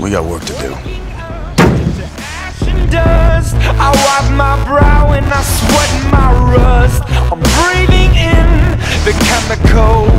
We got work to do. Dust. I wipe my brow and I sweat my rust. I'm breathing in the.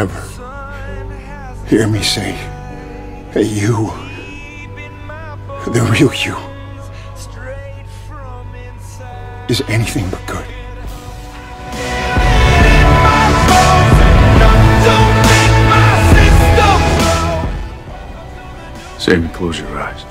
ever hear me say, that you, the real you, is anything but good. Save me, close your eyes.